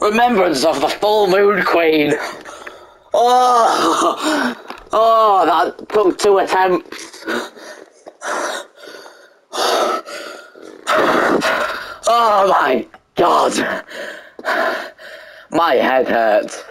Remembrance of the full moon queen. Oh, oh, that took two attempts. Oh my god. My head hurts.